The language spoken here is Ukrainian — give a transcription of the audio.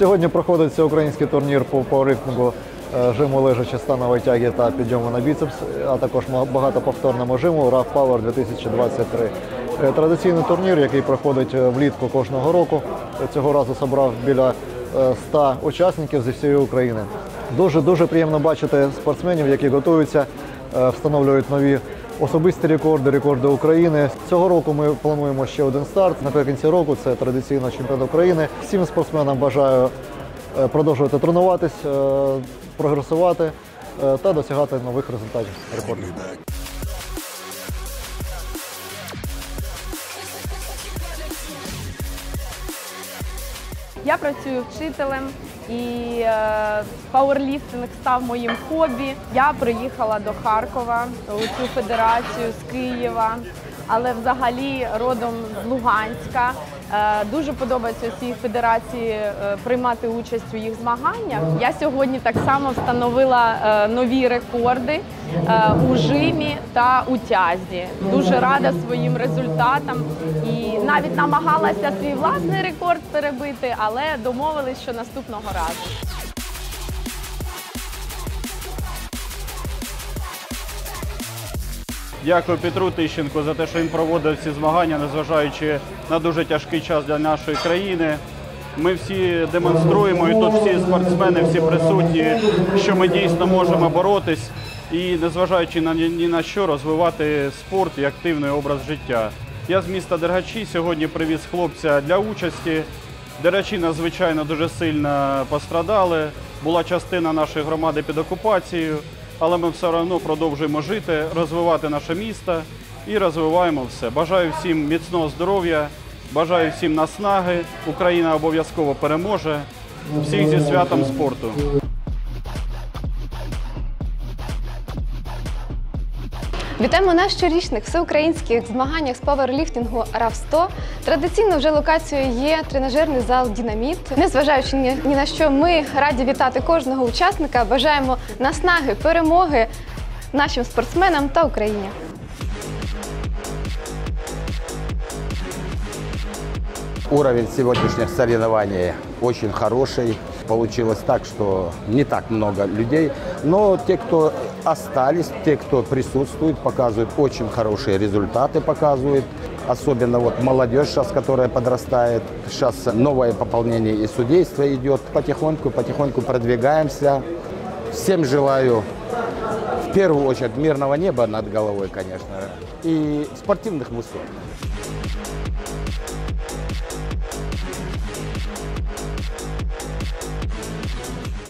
Сьогодні проходить всеукраїнський турнір по пауерліфтингу е, жиму лежачі станової тяги та підйому на біцепс, а також багатоповторному жиму RAF Power 2023. Е, Традиційний турнір, який проходить е, влітку кожного року. Цього разу зібрав біля е, 100 учасників зі всієї України. Дуже дуже приємно бачити спортсменів, які готуються, встановлюють нові особисті рекорди, рекорди України. Цього року ми плануємо ще один старт. Наприкінці року це традиційно чемпіонат України. Всім спортсменам бажаю е, продовжувати тренуватись, е, прогресувати е, та досягати нових результатів рекордів. Я працюю вчителем і е, пауерліфтинг став моїм хобі. Я приїхала до Харкова у цю федерацію з Києва, але взагалі родом з Луганська. Е, дуже подобається цій федерації е, приймати участь у їх змаганнях. Я сьогодні так само встановила нові рекорди у жимі та у тязі. Дуже рада своїм результатам і навіть намагалася свій власний рекорд перебити, але домовились, що наступного разу. Дякую Петру Тищенку за те, що він проводив ці змагання, незважаючи на дуже тяжкий час для нашої країни. Ми всі демонструємо, і тут всі спортсмени, всі присутні, що ми дійсно можемо боротись і, незважаючи на ні на що, розвивати спорт і активний образ життя. Я з міста Дергачі сьогодні привіз хлопця для участі. Дергачі надзвичайно дуже сильно пострадали. Була частина нашої громади під окупацією, але ми все одно продовжуємо жити, розвивати наше місто і розвиваємо все. Бажаю всім міцного здоров'я, бажаю всім наснаги. Україна обов'язково переможе. Всіх зі святом спорту. Вітаємо на щорічних всеукраїнських змаганнях з паверліфтингу РАВ 100. Традиційно вже локацією є тренажерний зал Дінаміт. Незважаючи ні на що, ми раді вітати кожного учасника. Бажаємо наснаги, перемоги нашим спортсменам та Україні. Уровень сегодняшних соревнований очень хороший. Получилось так, что не так много людей, но те, кто остались, те, кто присутствует, показывают очень хорошие результаты, показывают. Особенно вот молодежь сейчас, которая подрастает. Сейчас новое пополнение и судейство идет. Потихоньку, потихоньку продвигаемся. Всем желаю в первую очередь мирного неба над головой, конечно, и спортивных высот.